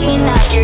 looking at your